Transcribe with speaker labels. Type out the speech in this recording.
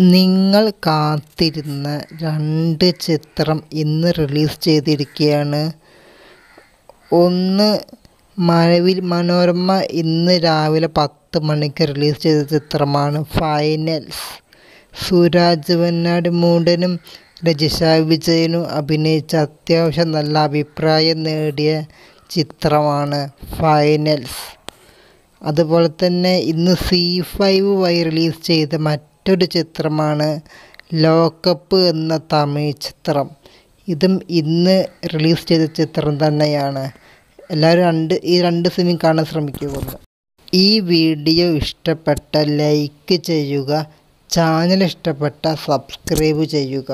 Speaker 1: നിങ്ങൾ കാത്തിരുന്ന രണ്ട് ചിത്രം ഇന്ന് റിലീസ് ചെയ്തിരിക്കുകയാണ്. ഒന്ന് മഴവിൽ മനോരമ ഇന്ന് രാവിലെ പത്ത് മണിക്ക് റിലീസ് ചെയ്ത ചിത്രമാണ് ഫൈനൽസ്. സുരാജ് വെന്നാട് മൂടനും രജിഷ വിജയനും അഭിനയിച്ച അത്യാവശ്യം നല്ല അഭിപ്രായം നേടിയ ചിത്രമാണ് ഫൈനൽസ്. അതുപോലെ തന്നെ ഇന്ന് സി ഫൈവ് വൈ റിലീസ് ചെയ്ത മറ്റൊരു ചിത്രമാണ് ലോക്കപ്പ് എന്ന തമിഴ് ചിത്രം. ഇതും ഇന്ന് റിലീസ് ചെയ്ത ചിത്രം തന്നെയാണ്. എല്ലാവരും രണ്ട് ഈ രണ്ട് സിനിമയും കാണാൻ ശ്രമിക്കുക. ഈ വീഡിയോ ഇഷ്ടപ്പെട്ട ലൈക്ക് ചെയ്യുക ചാനൽ ഇഷ്ടപ്പെട്ട സബ്സ്ക്രൈബ് ചെയ്യുക.